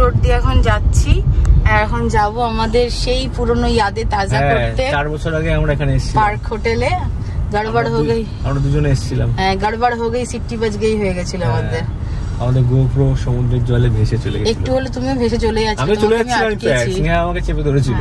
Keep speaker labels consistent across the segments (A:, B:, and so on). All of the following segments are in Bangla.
A: রোড দিয়ে এখন যাচ্ছি। এখন যাব আমাদের সেই পুরনো ইয়াদে তাজা
B: হ্যাঁ
A: করতে।
B: চার বছর আগে আমরা এখানে এসেছি
A: পার্ক হোটেলে। গড়বড়
B: হয়ে
A: গই।
B: আমরা দুজনে এসেছিলাম।
A: হ্যাঁ গড়বড় হয়ে গই সিটি বাজ গই হয়ে গেছিল
B: হ্যাঁ,
A: আমাদের।
B: আমাদের গোপ্রো সমুদ্রের জলে ভেসে চলে গেছিল।
A: একটু হলে তুমি ভেসে চলে যাচ্ছিলে
B: আমি চলে
A: যাচ্ছি
B: যাচ্ছিলাম
A: আটকেছি।
B: আমাকে চেপে ধরেছিল।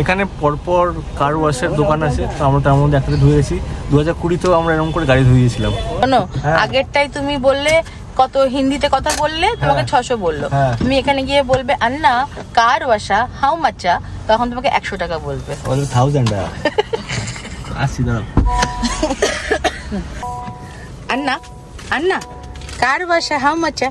B: এখানে পরপর কার ওয়াশের দোকান আছে তো আমরা তার মধ্যে একটাতে ধুয়েছি দু হাজার কুড়িতেও আমরা এরকম করে গাড়ি ধুয়েছিলাম
A: শোনো
B: হ্যাঁ।
A: আগেরটাই তুমি বললে কত হিন্দিতে কথা বললে তোমাকে
B: হ্যাঁ।
A: ছশো বলল।
B: হ্যাঁ।
A: তুমি এখানে গিয়ে বলবে আন্না কার বাসা হাউ মাচা তখন তোমাকে একশো টাকা বলবে।
B: থাউজেন্ড আসছি দাঁড়াও।
A: আন্না আন্না কার বাসা হাউ মাচা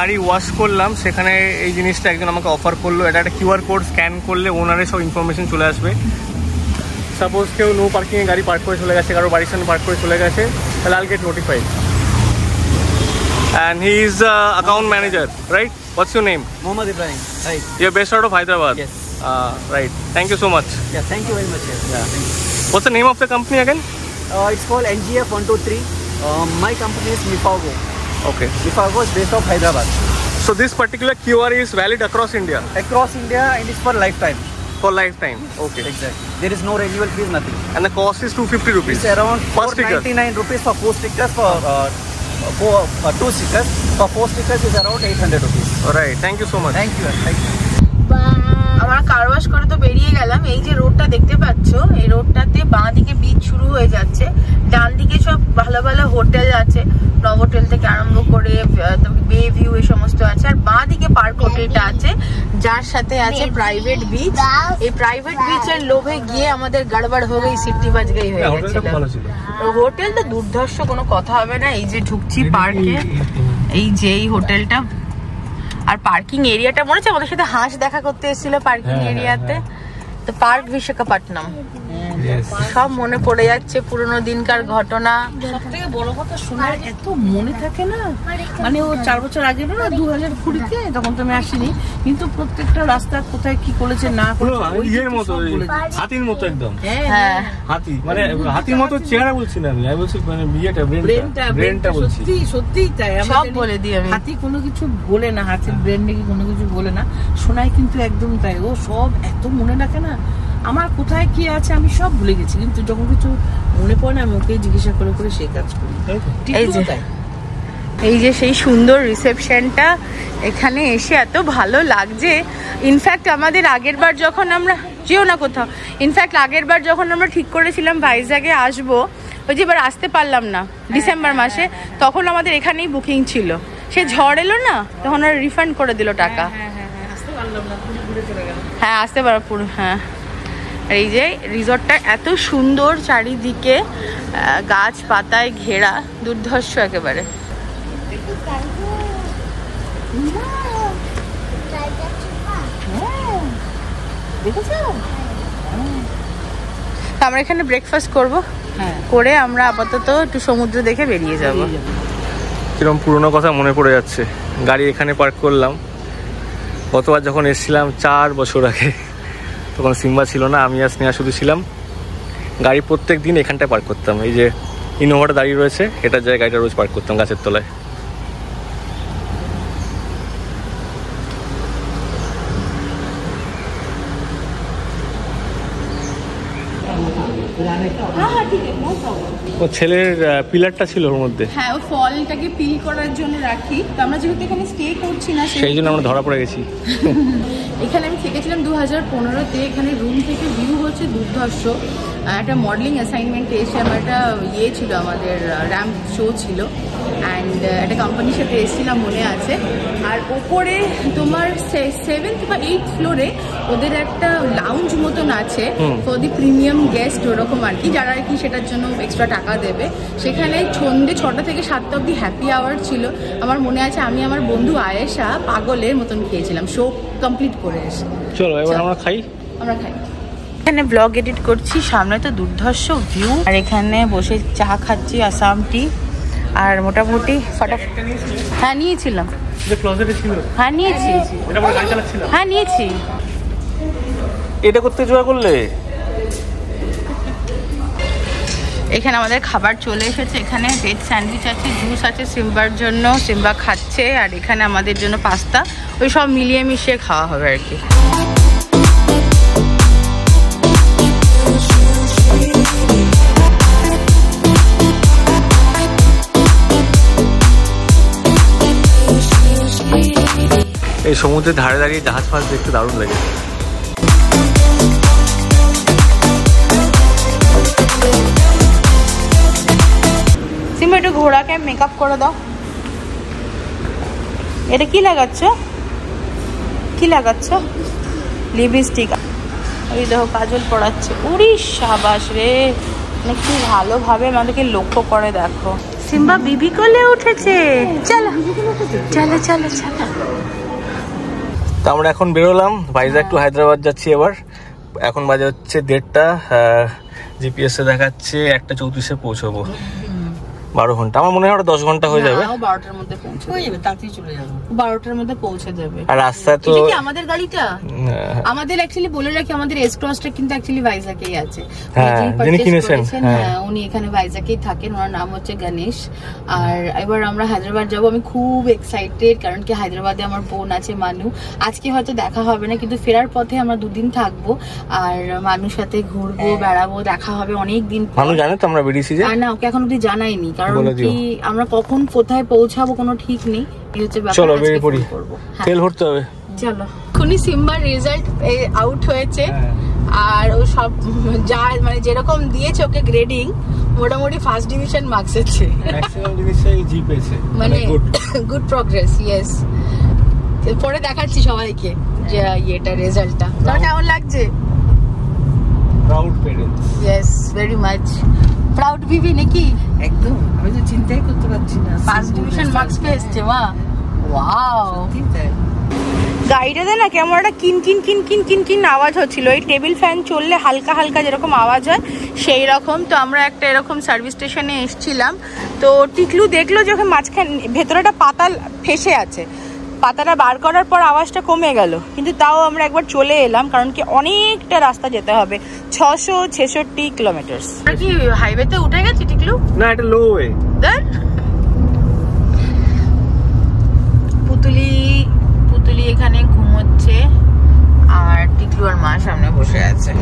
B: গাড়ি ওয়াশ করলাম সেখানে এই জিনিসটা একজন আমাকে অফার করল এটা একটা কিউআর কোড স্ক্যান করলে ওনারের সব ইনফরমেশন চলে আসবে সাপোজ কেউ নো পার্কিংয়ে গাড়ি পার্ক করে চলে গেছে কারও বাড়ির সামনে পার্ক করে চলে গেছে তাহলে all get notified and he is account manager right what's your name
C: Mohammad Ibrahim. Hi.
B: You're based out of Hyderabad
C: Yes.
B: Right thank you so much
C: Yeah, thank you very much. Yes. Yeah. Thank you.
B: What's the name of the company again
C: Uh, it's called NGF 123. Um, my company is Mifago.
B: Okay
C: Mifago is based off Hyderabad.
B: So this particular QR is valid across India
C: Across India, and it's for lifetime.
B: for lifetime. Okay.
C: Exactly. There is no renewal fees, nothing.
B: And the cost is 250 rupees.
C: It's around
B: per sticker.
C: 499 rupees for four stickers. For uh, for uh, two stickers. For four stickers is around 800 rupees.
B: All right. Thank you so much.
C: Thank you. Thank you.
A: আমরা কারওয়াশ করে তো বেরিয়ে গেলাম। এই যে রোডটা দেখতে পাচ্ছ এই রোডটাতে বাঁ দিকে বিচ শুরু হয়ে যাচ্ছে। ডান দিকে সব ভালো ভালো হোটেল আছে। নভোটেল থেকে আরম্ভ করে বে ভিউ এই সমস্ত আছে। আর বাঁ দিকে পার্ক হোটেলটা আছে যার সাথে আছে প্রাইভেট বিচ এই প্রাইভেট বিচের লোভে গিয়ে আমাদের গড়বড় হয়ে গই সিটি বাজ গই হয়ে
B: হ্যাঁ,
A: গেছিল
B: ছিল।
A: হোটেল তো দুর্ধর্ষ কোনো কথা হবে না। এই যে ঢুকছি পার্কে এই যে এই হোটেলটা আর পার্কিং এরিয়াটা মনে হচ্ছে আমাদের সাথে হাঁস দেখা করতে এসেছিল পার্কিং
B: হ্যাঁ, হ্যাঁ,
A: এরিয়াতে তো পার্ক বিশাখাপট্টনম. সব মনে পড়ে যাচ্ছে পুরোনো দিনকার ঘটনা।
D: সব থেকে বড় কথা শোনার এত মনে থাকে না? মানে ও চার বছর আগে না দু হাজার কুড়িতে তখন তো আমি আসিনি কিন্তু প্রত্যেকটা রাস্তা কোথায় কি করেছে না
B: ইয়ের মতো। হাতির মতো একদম।
D: হ্যাঁ
A: হ্যাঁ।
B: হাতি মানে হাতির মতো চেহারা বলছি না আমি আমি বলছি মানে ইয়েটা
D: ব্রেনটা
B: ব্রেনটা বলছি।
D: সত্যি সত্যিই তাই।
A: সব বলে দিই আমি।
D: হাতি কোনো কিছু বলে না হাতির ব্রেন নাকি কোনো কিছু বলে না শোনায় কিন্তু একদম তাই। ও সব এত মনে রাখে না আমার কোথায় কি আছে আমি সব ভুলে গেছি কিন্তু যখন কিছু মনে পড়ে না আমি ওকে জিজ্ঞাসা করে করে সেই কাজ করি।
A: এই যে। এই যে সেই সুন্দর রিসেপশনটা এখানে এসে এত ভালো লাগছে। ইনফ্যাক্ট আমাদের আগের বার যখন আমরা যেও না কোথাও ইনফ্যাক্ট আগের বার যখন আমরা ঠিক করেছিলাম ভাইজাগে আসব ওই যে এবার আসতে পারলাম না ডিসেম্বর মাসে তখন আমাদের এখানেই বুকিং ছিল। সে ঝড় এলো না তখন ওরা রিফান্ড করে দিল টাকা। হ্যাঁ আসতে পারো পুরো হ্যাঁ। আর এই যে রিসর্টটা এত সুন্দর চারিদিকে গাছ পাতায় ঘেরা দুর্ধর্ষ একেবারে। আমরা এখানে ব্রেকফাস্ট করব।
D: হ্যাঁ।
A: করে আমরা আপাতত একটু সমুদ্র দেখে বেরিয়ে যাব।
B: কিরম পুরোনো কথা মনে পড়ে যাচ্ছে। গাড়ি এখানে পার্ক করলাম। গতবার যখন এসেছিলাম চার বছর আগে। তখন সিম্বা ছিল না, আমি আর স্নেহা শুধু ছিলাম। গাড়ি প্রত্যেক দিন এখানটায় পার্ক করতাম। এই যে ইনোভাটা দাঁড়িয়ে রয়েছে এটার জায়গায় গাড়িটা রোজ পার্ক করতাম গাছের তলায়। ও ছেলের পিলারটা ছিল ওর মধ্যে?
A: হ্যাঁ ও ফলটাকে পিল করার জন্য রাখি। তো আমরা যেহেতু এখানে স্টে করছি না
B: সেই জন্য আমরা ধরা পড়ে গেছি।
A: এখানে আমি থেকেছিলাম দু হাজার পনেরোতে। এখানে রুম থেকে ভিউ হচ্ছে দুর্ধর্ষ। একটা মডেলিং অ্যাসাইনমেন্টে এসে আমার একটা ইয়ে ছিল আমাদের র্যাম্প শো ছিল। অ্যান্ড একটা কোম্পানির সাথে এসেছিলাম মনে আছে। আর ওপরে তোমার সেভেন্থ বা এইট ফ্লোরে ওদের একটা লাউঞ্জ মতন আছে। ফর দি প্রিমিয়াম গেস্ট ওরকম
E: আর কি যারা আর কি সেটার জন্য এক্সট্রা টাকা দেবে। সেখানে সন্ধ্যে ছটা থেকে সাতটা অবধি হ্যাপি আওয়ার ছিল। আমার মনে আছে আমি আমার বন্ধু আয়েশা পাগলের মতন খেয়েছিলাম। শো কমপ্লিট করে এসে।
B: চলো এবার আমরা খাই।
E: আমরা খাই।
A: এখানে ব্লগ এডিট করছি সামনে তো দুর্ধর্ষ ভিউ আর এখানে বসে চা খাচ্ছি আসাম টি আর মোটামুটি ফটাফট হ্যাঁ নিয়েছিলাম।
B: যে ক্লোজেটে ছিল।
A: হ্যাঁ নিয়েছি। হ্যাঁ নিয়েছি।
B: এটা করতে জোয়া করলে?
A: এখানে আমাদের খাবার চলে এসেছে। এখানে ভেজ স্যান্ডউইচ আছে জুস আছে সিম্বার জন্য সিম্বা খাচ্ছে আর এখানে আমাদের জন্য পাস্তা ওই সব মিলিয়ে মিশিয়ে খাওয়া হবে আর কি।
B: এই সমুদ্রের ধারে দাঁড়িয়ে জাহাজ ফাজ দেখতে দারুণ লাগে।
A: সিম্বা একটু ঘোড়াকে মেকআপ করে দাও। এটা কি লাগাচ্ছ? কি লাগাচ্ছ? লিপস্টিক ওই দেখো কাজল পড়াচ্ছে। সাবাস রে। মানে কি ভালোভাবে আমাদেরকে লক্ষ্য করে দেখো। সিম্বা বিবি কোলে উঠেছে। চলো। চলো চলো চলো।
B: তো আমরা এখন বেরোলাম ভাইজাগ টু হায়দ্রাবাদ যাচ্ছি এবার। এখন বাজে হচ্ছে দেড়টা জিপিএস এ দেখাচ্ছে একটা চৌত্রিশে পৌঁছবো। বারো ঘণ্টা। আমার মনে হয় ওটা দশ ঘণ্টা হয়ে যাবে।
A: বারোটার মধ্যে পৌঁছে
D: যাবে তাড়াতাড়ি চলে যাব।
A: বারোটার মধ্যে পৌঁছে যাবে
B: আর রাস্তায় তো
E: এটা কি আমাদের গাড়িটা? আমাদের অ্যাকচুয়ালি বলে রাখি আমাদের এস ক্রসটা কিন্তু অ্যাকচুয়ালি ভাইজাকেই আছে।
B: হ্যাঁ,
E: উনি
B: যিনি কিনেছেন, হ্যাঁ।
E: হ্যাঁ উনি এখানে ভাইজাকেই থাকেন ওনার নাম হচ্ছে গণেশ। আর এবার আমরা হায়দ্রাবাদ যাব। আমি খুব এক্সাইটেড কারণ কি হায়দ্রাবাদে আমার বোন আছে মানু। আজকে হয়তো দেখা হবে না কিন্তু ফেরার পথে আমরা দুদিন থাকব। আর মানুর সাথে ঘুরবো বেড়াবো দেখা হবে অনেক দিন পর।
B: জানে তো আমরা বেরিয়েছি যে।
E: না ওকে এখন অব্দি জানাইনি কারণ কি আমরা কখন কোথায় পৌঁছাবো কোনো ঠিক নেই। এই হচ্ছে ব্যাপার
B: চলো বেরিয়ে পড়ি।
E: হ্যাঁ।
B: তেল ভরতে হবে।
E: চলো। এখনই সিম্বার রেজাল্ট আউট হয়েছে।
B: হ্যাঁ।
E: আর ও সব যা মানে যেরকম দিয়েছে ওকে গ্রেডিং মোটামুটি ফার্স্ট ডিভিশন মার্কস আছে
B: ম্যাক্সিমাম জি পেয়েছে।
E: মানে গুড প্রগ্রেস ইয়েস পরে দেখাচ্ছি সবাইকে যে ইয়েটা রেজাল্টটা তোমার কেমন লাগছে?
B: Proud parents
E: yes very much proud বিবি নাকি?
D: একদম আমি তো চিন্তাই করতে পারছি না
E: ফার্স্ট ডিভিশন মার্কস পেয়ে এসছে মা ওয়াও।
A: গাড়িটাতে না কেমন একটা কিন কিন কিন কিন কিন কিন আওয়াজ হচ্ছিল। এই টেবিল ফ্যান চললে হালকা হালকা যেরকম আওয়াজ হয় সেই রকম। তো আমরা একটা এরকম সার্ভিস স্টেশনে এসেছিলাম। তো টিকলু দেখল যে ওখানে মাঝখানে ভেতরে একটা পাতা ফেসে আছে। পাতাটা বার করার পর আওয়াজটা কমে গেল। কিন্তু তাও আমরা একবার চলে এলাম কারণ কি অনেকটা রাস্তা যেতে হবে ছশো ছেষট্টি কিলোমিটার কি হাইওয়েতে উঠে গেছি টিকলু?
B: না এটা লো ওয়ে
A: পুতুলি পুতুলি এখানে ঘুমোচ্ছে আর টিকলু আর মা সামনে বসে আছে।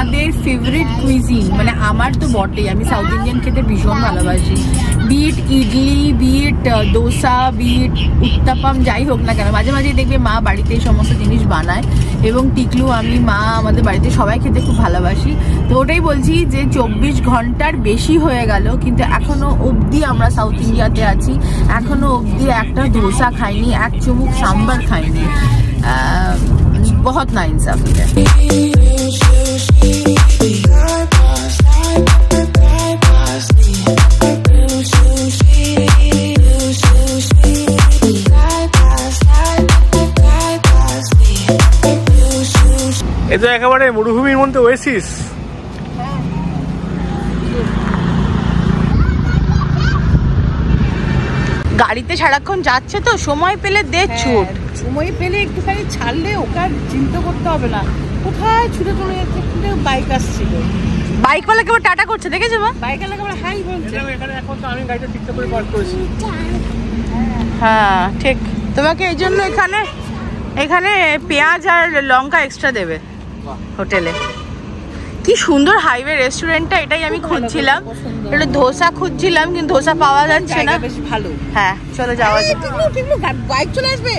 E: আমাদের ফেভারিট কুইজিন মানে আমার তো বটেই, আমি সাউথ ইন্ডিয়ান খেতে ভীষণ ভালোবাসি। Be it idli be it dosa be it uttapam, যাই হোক না কেন, মাঝে মাঝে দেখবে মা বাড়িতে এই সমস্ত জিনিস বানায় এবং টিকলু, আমি, মা আমাদের বাড়িতে সবাই খেতে খুব ভালোবাসি। তো ওটাই বলছি যে চব্বিশ ঘণ্টার বেশি হয়ে গেল, কিন্তু এখনও অবধি আমরা সাউথ ইন্ডিয়াতে আছি। এখনও অবধি একটা ধোসা খাইনি, এক চুমুক সাম্বার খাইনি। না ইনসাফি है।
B: এ তো একেবারে মরুভূমির মধ্যে ওয়েসিস
A: গাড়িতে সারাক্ষণ যাচ্ছে তো সময় পেলে দে ছুট
D: হ্যাঁ, সময় পেলে একটুখানি ছাড়লে ওকে আর চিন্তা করতে হবে না। কোথায় ছুটে চলে যাচ্ছে? কিন্তু বাইক আসছিল।
A: বাইকওয়ালা কেবল টাটা করছে দেখেছ মা?
D: বাইক এলাকা আমরা হাই বলছে।
B: এখানে এখন তো আমি গাড়িটা ঠিকঠাক করে পার্ক করেছি।
A: হ্যাঁ ঠিক। তোমাকে এই জন্য এখানে এখানে পেঁয়াজ আর লঙ্কা এক্সট্রা দেবে হোটেলে। কি সুন্দর হাইওয়ে রেস্টুরেন্টটা এটাই আমি খুঁজছিলাম। একটু ধোসা খুঁজছিলাম কিন্তু ধোসা পাওয়া যাচ্ছে না।
D: বেশ ভালো।
A: হ্যাঁ চলো যাওয়া যাক।
D: বাইক চলে আসবে?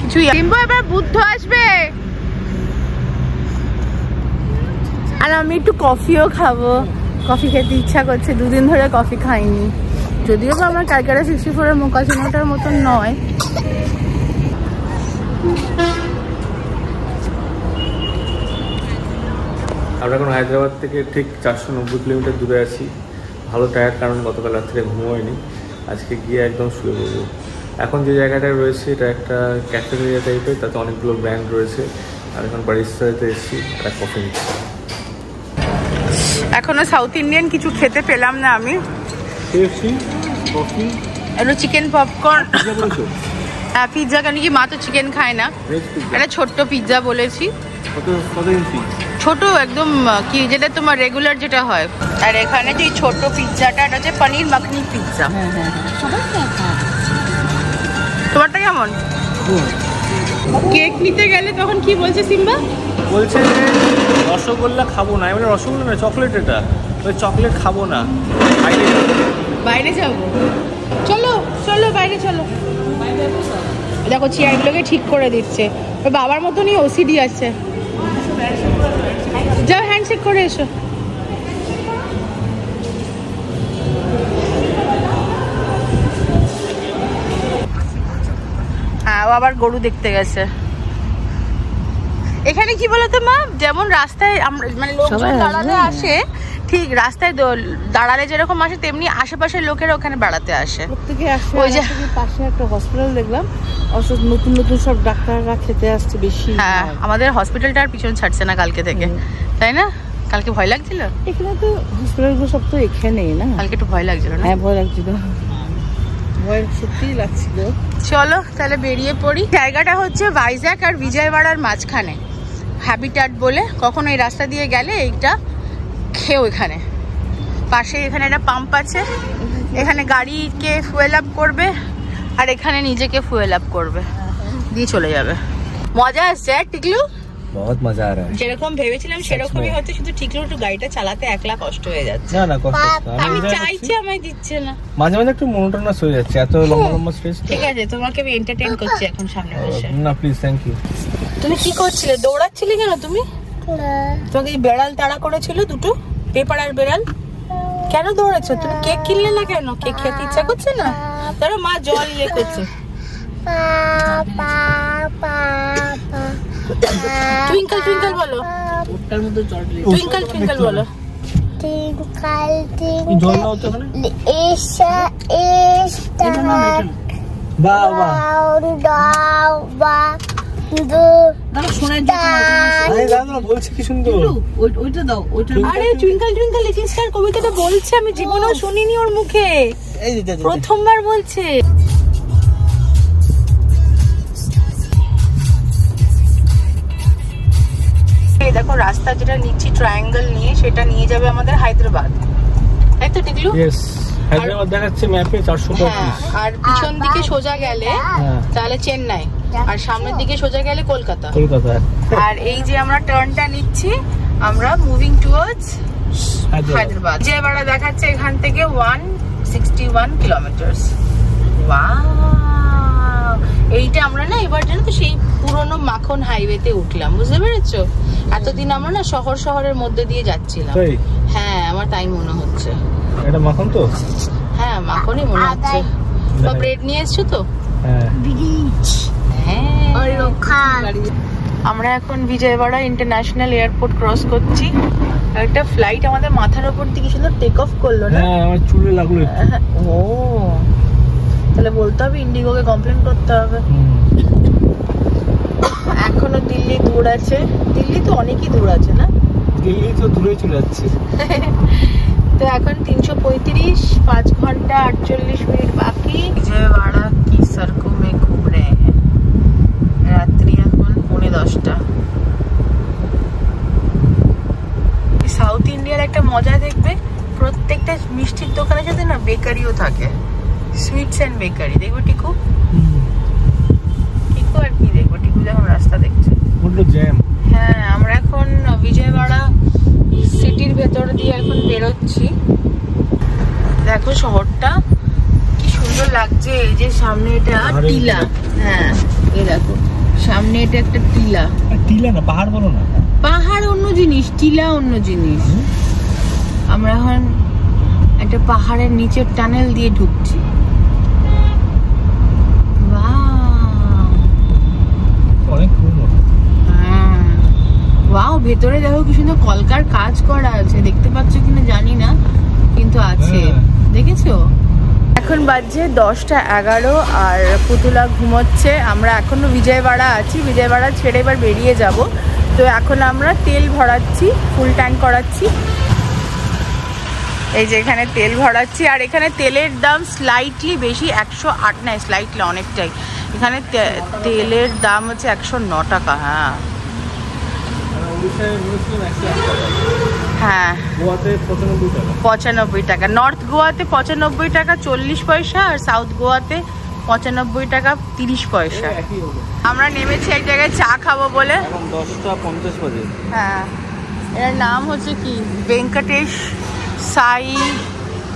A: কিছু কিংবা এবার বুদ্ধ আসবে। আর আমি একটু কফিও খাব। কফি খেতে ইচ্ছা করছে দুদিন ধরে কফি খাইনি। যদিও বা আমার ক্যালকাটা সিক্সটি ফোরের মোকাচিনোটার মতন নয়।
B: আমরা এখন হায়দ্রাবাদ থেকে ঠিক চারশো নব্বই কিলোমিটার দূরে আছি। ভালো টায়ার কারণ গতকাল রাত্রে ঘুম হয়নি। আজকে গিয়ে একদম শুয়ে পড়ব। এখন যে জায়গাটায় রয়েছে এটা একটা ক্যাফেটেরিয়া টাইপের তাতে অনেকগুলো ব্র্যান্ড রয়েছে। আর এখন বারিস্তাতে এসেছি একটা কফি নিচ্ছি
A: এখনও সাউথ ইন্ডিয়ান কিছু খেতে পেলাম না আমি।
B: কেএফসি কফি
A: একটু চিকেন পপকর্ন হ্যাঁ পিৎজা কেন কি মা তো চিকেন খায় না। একটা ছোট্ট পিৎজা বলেছি। ছোট একদম কি যেটা তোমার রেগুলার যেটা হয়। আর এখানে যে ছোট্ট পিৎজাটা এটা হচ্ছে পনির মাখনি পিৎজা তোমারটা কেমন? কেক নিতে গেলে তখন কি বলছে সিম্বা?
B: বলছে যে রসগোল্লা খাব না। মানে রসগোল্লা না চকলেট এটা। ওই চকলেট খাব না। বাইরে যাব।
A: বাইরে যাব? চলো চলো বাইরে চলো। দেখো চেয়ারগুলোকে ঠিক করে দিচ্ছে। বাবার মতনই ওসিডি আছে। যাও হ্যান্ডশেক করে এসো। হ্যাঁ আবার গরু দেখতে গেছে। এখানে কি বলতো মা? যেমন রাস্তায় আমরা মানে লোকজন দাঁড়াতে আসে ঠিক রাস্তায় দাঁড়ালে যেরকম আসে তেমনি আশেপাশের লোকেরা ওখানে বেড়াতে আসে।
D: প্রত্যেকে আসে
A: ওই যে-
D: পাশে একটা হসপিটাল দেখলাম। অসুখ নতুন নতুন সব ডাক্তাররা খেতে আসছে বেশি।
A: হ্যাঁ আমাদের হসপিটালটা আর পিছন ছাড়ছে না কালকে থেকে। তাই না? কালকে ভয় লাগছিল?
D: এখানে তো হসপিটালগুলো সব তো এখানেই না?
A: কালকে একটু ভয় লাগছিল না?
D: হ্যাঁ ভয় লাগছিল। ভয় সত্যিই লাগছিল।
A: চলো তাহলে বেরিয়ে পড়ি। জায়গাটা হচ্ছে ভাইজ্যাক আর বিজয়বাড়ার মাঝখানে। হ্যাবিটার্ট বলে কখনো এই রাস্তা দিয়ে গেলে এইটা খেও এখানে পাশে এখানে একটা পাম্প আছে এখানে গাড়িকে ফুয়েল আপ করবে আর এখানে নিজেকে ফুয়েল আপ করবে। দিয়ে চলে যাবে। মজা আসছে হ্যাঁ, টিকলু?
C: মজা
A: যেরকম ভেবেছিলাম সেরকমই শুধু টিকলু একটু গাড়িটা চালাতে একলা কষ্ট হয়ে যাচ্ছে। আমি চাইছি আমায় দিচ্ছে না।
C: মাঝে মাঝে একটু হয়ে যাচ্ছে এত
A: ঠিক আছে তোমাকে আমি এন্টারটেইন করছি এখন সামনে
C: প্লিজ থ্যাংক ইউ
A: তুমি কি করছিলে? দৌড়াচ্ছিলে কেন তুমি? তোমাকে বেড়াল তাড়া করেছিল দুটো? পেপার আর বেড়াল? কেন দৌড়াচ্ছ? তুমি কেক কিনলে না কেন? কেক খেতে ইচ্ছা করছে না? ধরো মা জল ইয়ে করছে। টুইঙ্কল টুইঙ্কল বলো। টুইঙ্কল টুইঙ্কল বলো।
F: Twinkle,
C: জল
F: twinkle,
C: নাও তো ওখানে?
A: কবিতাটা বলছে আমি জীবনেও শুনিনি ওর মুখে। প্রথমবার বলছে। এই দেখো রাস্তা যেটা নিচ্ছি ট্রায়াঙ্গেল নিয়ে সেটা নিয়ে যাবে আমাদের হায়দ্রাবাদ। তাই তো টিকলু?
C: ইয়েস হায়দ্রাবাদ দেখাচ্ছে ম্যাপে চারশো
A: আর পিছন দিকে সোজা গেলে
C: হ্যাঁ।
A: তাহলে চেন্নাই আর সামনের দিকে সোজা গেলে কলকাতা।
C: কলকাতা।
A: আর এই যে আমরা টার্নটা নিচ্ছি আমরা মুভিং টুয়ার্ডস
C: হায়দ্রাবাদ।
A: বিজয়বাড়া দেখাচ্ছে এখান থেকে ওয়ান সিক্সটি ওয়ান এইটা আমরা না এবার জানো তো সেই পুরনো মাখন হাইওয়েতে উঠলাম বুঝতে পেরেছ? এতদিন আমরা না শহর শহরের মধ্যে দিয়ে যাচ্ছিলাম। হ্যাঁ আমার তাই মনে হচ্ছে।
C: এটা মাখন তো?
A: হ্যাঁ মাখনই মনে হচ্ছে। তো ব্রেড নিয়ে এসছো তো?
C: হ্যাঁ।
A: হ্যাঁ. আমরা এখন বিজয়বাড়া ইন্টারন্যাশনাল এয়ারপোর্ট ক্রস করছি। একটা ফ্লাইট আমাদের মাথার উপর থেকে সুন্দর টেক অফ করল না?
C: হ্যাঁ আমার চুলে লাগল একটু।
A: ও। তাহলে বলতে হবে ইন্ডিগোকে কমপ্লেন করতে হবে। এখনও দিল্লি দূর আছে। দিল্লি তো অনেকই দূর আছে না?
C: দিল্লি তো দূরে চলে যাচ্ছে।
A: তো এখন তিনশো পঁয়ত্রিশ পাঁচ ঘণ্টা আটচল্লিশ মিনিট বাকি। বিজয়ওয়াড়া কি সড়কো মে ঘুম রে হ্যাঁ। রাত্রি এখন পৌনে দশটা। সাউথ ইন্ডিয়ার একটা মজা দেখবে প্রত্যেকটা মিষ্টির দোকানের সাথে না বেকারিও থাকে। সুইটস অ্যান্ড বেকারি দেখবে টিকু? টিকু আর কি দেখব? টিকু যখন রাস্তা দেখছে।
C: বড্ড জ্যাম।
A: হ্যাঁ এখন বিজয়বাড়া সিটির ভেতর দিয়ে এখন বেরোচ্ছি। দেখো শহরটা কি সুন্দর লাগছে। এই যে সামনে এটা টিলা। হ্যাঁ এই দেখো সামনে এটা একটা টিলা।
B: টিলা না পাহাড় বলো না।
A: পাহাড় অন্য জিনিস টিলা অন্য জিনিস। আমরা এখন একটা পাহাড়ের নিচের টানেল দিয়ে ঢুকছি Wow!
B: অনেক পুরনো
A: হ্যাঁ। ওয়াও ভেতরে দেখো কি সুন্দর কলকার কাজ করা আছে দেখতে পাচ্ছ কিনা জানি না কিন্তু আছে।
B: হ্যাঁ।
A: দেখেছ? এখন বাজছে দশটা এগারো আর পুতুলা ঘুমোচ্ছে। আমরা এখনও বিজয়বাড়া আছি বিজয়বাড়া ছেড়ে এবার বেরিয়ে যাব। তো এখন আমরা তেল ভরাচ্ছি ফুল ট্যাঙ্ক করাচ্ছি। এই যে এখানে তেল ভরাচ্ছি আর এখানে তেলের দাম স্লাইটলি বেশি একশো আট নয় স্লাইটলি অনেকটাই। এখানে তে- তেলের দাম হচ্ছে একশো ন টাকা হ্যাঁ
B: উড়িষ্যায় বলেছিলাম একশো এক টাকা
A: হ্যাঁ।
B: গোয়াতে পঁচানব্বই টাকা।
A: নর্থ গোয়াতে পঁচানব্বই টাকা চল্লিশ পয়সা আর সাউথ গোয়াতে পঁচানব্বই টাকা তিরিশ পয়সা। আমরা নেমেছি এক জায়গায় চা খাব বলে।
B: দশটা পঞ্চাশ বাজে।
A: হ্যাঁ। এর নাম হচ্ছে কি? ভেঙ্কটেশ সাই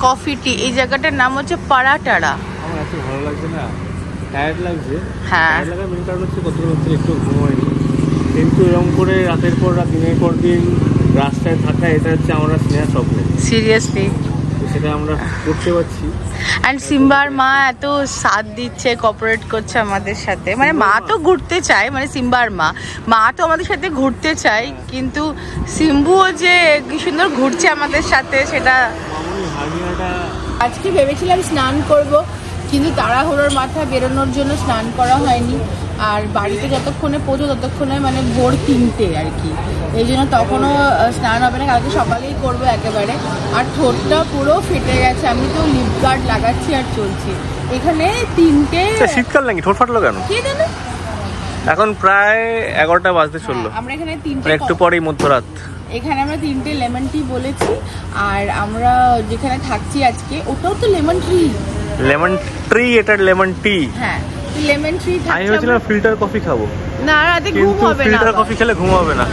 A: কফি টি। এই জায়গাটার নাম হচ্ছে পাড়াটাড়া।
B: আমার এত ভালো লাগছে না। টায়ার্ড লাগছে।
A: হ্যাঁ।
B: টায়ার্ড মেন কারণ হচ্ছে কত রাত্রে একটু ঘুমোয়নি কিন্তু এরকম করে রাতের পর রাত দিনের পর দিন রাস্তায় থাকা এটা হচ্ছে আমরা স্নেহা স্বপ্নে।
A: সিরিয়াসলি
B: সেটা আমরা করতে পারছি।
A: অ্যান্ড সিম্বার মা এত সাথ দিচ্ছে কপারেট করছে আমাদের সাথে। মানে মা তো ঘুরতে চায় মানে সিম্বার মা। মা তো আমাদের সাথে ঘুরতে চায় কিন্তু সিম্বুও যে কি সুন্দর ঘুরছে আমাদের সাথে সেটা আজকে ভেবেছিলাম স্নান করব কিন্তু তাড়াহুড়োর মাথা বেরোনোর জন্য স্নান করা হয়নি। আর বাড়িতে যতক্ষণে পৌঁছো ততক্ষণে মানে ভোর তিনটে আর কি। এই জন্য তখনও স্নান হবে না কালকে সকালেই করব একেবারে। আর ঠোঁটটা পুরো ফেটে গেছে আমি তো লিপ গার্ড লাগাচ্ছি আর চলছি। এখানে তিনটে
B: শীতকাল নাকি? ঠোঁট ফাটলো কেন?
A: কে জানে?
B: এখন প্রায় এগারোটা বাজতে চলল।
A: আমরা এখানে তিনটে
B: মানে একটু পরেই মধ্যরাত।
A: এখানে আমরা তিনটে লেমন টি বলেছি আর আমরা যেখানে থাকছি আজকে ওটাও তো লেমন ট্রি
B: লেমন ট্রি এটা লেমন টি
A: হ্যাঁ লেমন ট্রি
B: আমি ভেবেছিলাম ফিল্টার কফি খাব।
A: না রাতে ঘুম হবে না
B: ফিল্টার কফি খেলে ঘুম হবে না।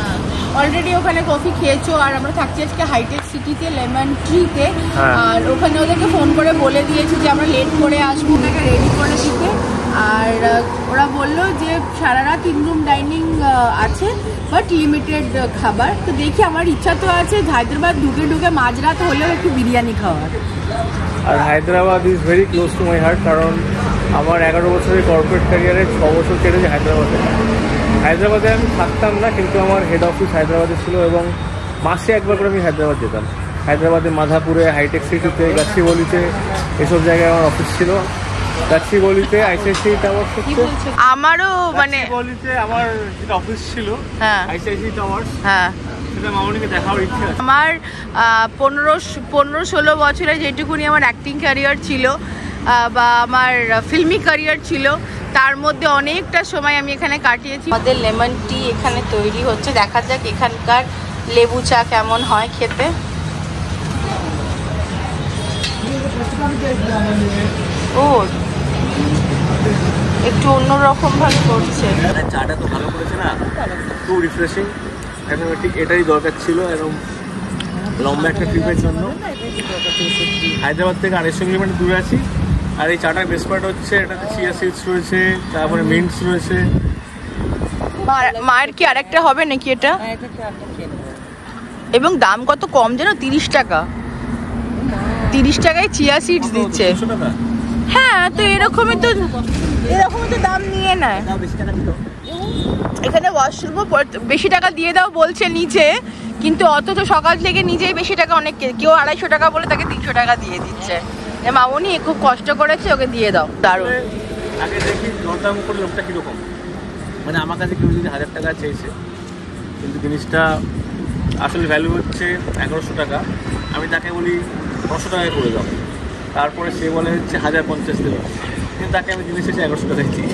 A: অলরেডি ওখানে কফি খেয়েছো আর আমরা থাকছি আজকে হাইটেক সিটিতে লেমন ট্রিতে
B: হ্যাঁ।
A: আর ওখানে ওদেরকে ফোন করে বলে দিয়েছি যে আমরা লেট করে আসব ওনাকে রেডি করে দিতে। আর ওরা বলল যে সারা রাত তিন রুম ডাইনিং আছে বাট লিমিটেড খাবার। তো দেখি আমার ইচ্ছা তো আছে হায়দ্রাবাদ ঢুকে ঢুকে মাঝরাত হলেও একটু বিরিয়ানি খাওয়ার।
B: আর Hyderabad is very close to my heart কারণ আমার এগারো বছরের কর্পোরেট ক্যারিয়ারে ছ বছর কেটেছে হায়দ্রাবাদে। হায়দ্রাবাদে আমি থাকতাম না কিন্তু আমার হেড অফিস হায়দ্রাবাদে ছিল এবং মাসে একবার করে আমি হায়দ্রাবাদ যেতাম। হায়দ্রাবাদে মাধাপুরে হাইটেক সিটিতে গাছিবলিতে এসব জায়গায় আমার অফিস ছিল। গাছিবলিতে আইসিআইসি টাওয়ার
A: আমারও মানে
B: গাছিবলিতে আমার যেটা অফিস ছিল।
A: হ্যাঁ।
B: আইসিআইসি টাওয়ার
A: হ্যাঁ। আমার পনেরো পনেরো ষোলো বছরে যেটুকুনি আমার অ্যাক্টিং ক্যারিয়ার ছিল বা আমার ফিল্মি ক্যারিয়ার ছিল তার মধ্যে অনেকটা সময় আমি এখানে কাটিয়েছি। আমাদের লেমন টি এখানে তৈরি হচ্ছে। দেখা যাক এখানকার লেবু চা কেমন হয় খেতে। ও একটু অন্যরকম ভাবে করছে।
B: আর চাটা তো ভালো করেছে না খুব রিফ্রেশিং এখন ঠিক এটাই দরকার ছিল এরকম লম্বা একটা ট্রিপের জন্য। হায়দ্রাবাদ থেকে আড়াইশো কিলোমিটার দূরে আছি। আর এই চাটার বেস্ট পার্ট হচ্ছে এটাতে চিয়া সিডস রয়েছে তারপরে মিন্টস রয়েছে।
A: মায়ের কি আরেকটা হবে নাকি এটা? এবং দাম কত কম যেন? তিরিশ টাকা। তিরিশ টাকায় চিয়া সিডস দিচ্ছে। হ্যাঁ তো এরকমই তো এরকমই তো দাম নিয়ে নেয়। এখানে ওয়াশরুমও বেশি টাকা দিয়ে দাও বলছে নিচে কিন্তু অথচ সকাল থেকে নিজেই বেশি টাকা অনেক কেউ আড়াইশো টাকা বলে তাকে তিনশো টাকা দিয়ে দিচ্ছে। মামনি, খুব কষ্ট করেছে, ওকে দিয়ে দাও। দারুণ।
B: আগে দেখি দরদাম করে লোকটা কীরকম। মানে আমার কাছে কেউ যদি হাজার টাকা চেয়েছে, কিন্তু জিনিসটা আসলে ভ্যালু হচ্ছে এগারোশো টাকা, আমি তাকে বলি নশো টাকায় করে দাও। তারপরে সে বলে হচ্ছে হাজার পঞ্চাশ দেবে। কিন্তু তাকে আমি জিনিস হচ্ছে এগারোশো টাকায় দিই।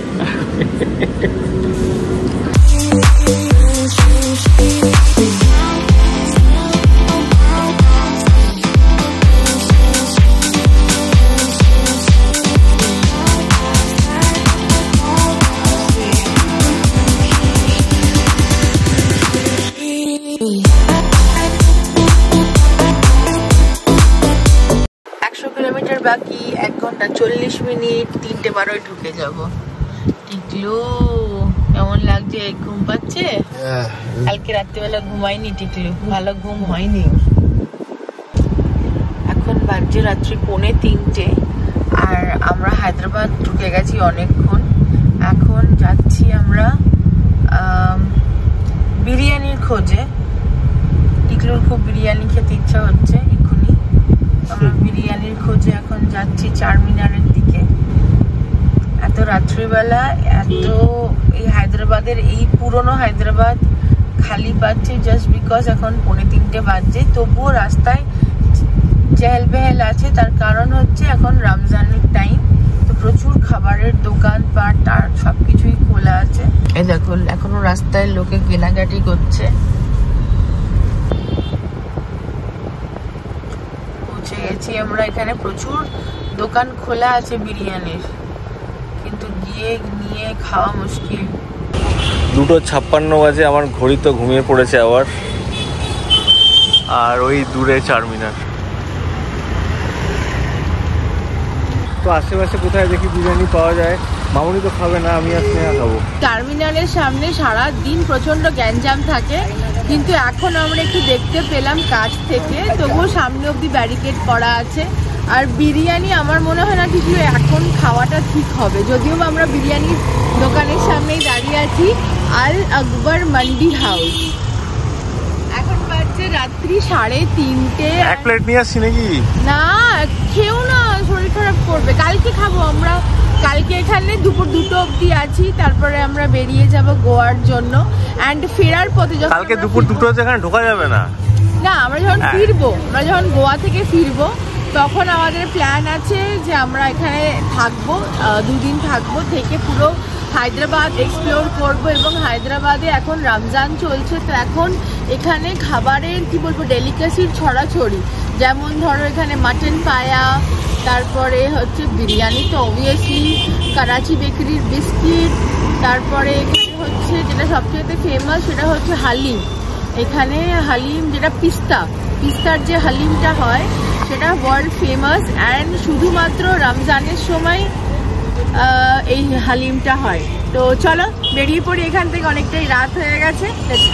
A: মিনিট তিনটে বারোয় ঢুকে যাব। টিকলু কেমন লাগছে? ঘুম পাচ্ছে? কালকে রাত্রিবেলা ঘুমাইনি টিকলু। ভালো ঘুম হয়নি। এখন বাজছে রাত্রি পৌনে তিনটে আর আমরা হায়দ্রাবাদ ঢুকে গেছি অনেকক্ষণ। এখন যাচ্ছি আমরা বিরিয়ানির খোঁজে। টিকলুর খুব বিরিয়ানি খেতে ইচ্ছা হচ্ছে এক্ষুনি। আমরা বিরিয়ানির খোঁজে এখন যাচ্ছি চারমিনারের দিকে এত রাত্রিবেলা, এত এই হায়দ্রাবাদের, এই পুরনো হায়দ্রাবাদ খালি পাচ্ছে জাস্ট বিকজ এখন পৌনে তিনটে বাজছে। তবুও রাস্তায় চেহেল পেহেল আছে, তার কারণ হচ্ছে এখন রমজানের টাইম তো প্রচুর খাবারের দোকান পাট আর সবকিছুই খোলা আছে। এই দেখো, এখনও রাস্তায় লোকে কেনাকাটি করছে। পৌঁছে গেছি আমরা, এখানে প্রচুর দোকান খোলা আছে বিরিয়ানির। কিন্তু গিয়ে নিয়ে খাওয়া মুশকিল।
B: দুটো ছাপ্পান্ন বাজে আমার ঘড়ি তো ঘুমিয়ে পড়েছে আবার। আর ওই দূরে চারমিনার। তো আশেপাশে কোথায় দেখি বিরিয়ানি পাওয়া যায়? মামুনি তো খাবে না আমি আর স্নেহা খাব।
A: টার্মিনালের সামনে সারা দিন প্রচণ্ড গ্যাঞ্জাম থাকে কিন্তু এখন আমরা একটু দেখতে পেলাম কাছ থেকে তবুও সামনে অব্দি ব্যারিকেড করা আছে। আর বিরিয়ানি আমার মনে হয় না কিছু এখন খাওয়াটা ঠিক হবে। যদিও আমরা বিরিয়ানির দোকানের সামনেই দাঁড়িয়ে আছি আল আকবর মান্ডি হাউস এখন বাজছে রাত্রি সাড়ে তিনটে।
B: এক প্লেট নিয়ে আসছি নাকি?
A: না খেও না শরীর খারাপ করবে। কালকে খাব আমরা। কালকে এখানে দুপুর দুটো অবধি আছি তারপরে আমরা বেরিয়ে যাব গোয়ার জন্য। অ্যান্ড ফেরার পথে যখন
B: কালকে দুপুর দুটো যেখানে ঢোকা যাবে না?
A: না আমরা যখন
B: হ্যাঁ।
A: ফিরবো আমরা যখন গোয়া থেকে ফিরবো তখন আমাদের প্ল্যান আছে যে আমরা এখানে থাকব দুদিন থাকব থেকে পুরো হায়দ্রাবাদ এক্সপ্লোর করব এবং হায়দ্রাবাদে এখন রমজান চলছে। তো এখন এখানে খাবারের, কি বলব ডেলিকাসির ছড়াছড়ি। যেমন ধরো এখানে মাটন পায়া, তারপরে হচ্ছে বিরিয়ানি তো অবভিয়াসলি করাচি বেকারির বিস্কিট তারপরে এখানে হচ্ছে যেটা সবচেয়ে ফেমাস সেটা হচ্ছে হালিম। এখানে হালিম, যেটা পিস্তা, পিস্তার যে হালিমটা হয় সেটা ওয়ার্ল্ড ফেমাস অ্যান্ড শুধুমাত্র রমজানের সময় এই হালিমটা হয়। তো চলো, বেরিয়ে পড়ি এখান থেকে, অনেকটাই রাত হয়ে গেছে। লেটস